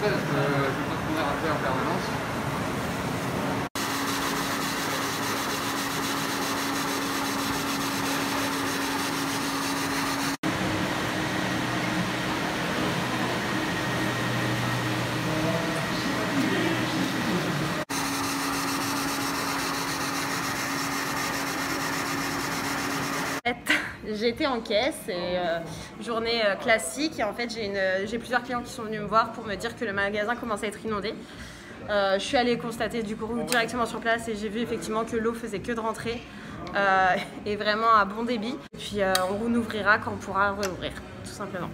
après, parce que je vais pas un en permanence. J'étais en caisse et euh, journée euh, classique et en fait j'ai plusieurs clients qui sont venus me voir pour me dire que le magasin commençait à être inondé. Euh, je suis allée constater du coup directement sur place et j'ai vu effectivement que l'eau faisait que de rentrer et vraiment à bon débit. Et puis on ouvrira quand on pourra rouvrir, tout simplement.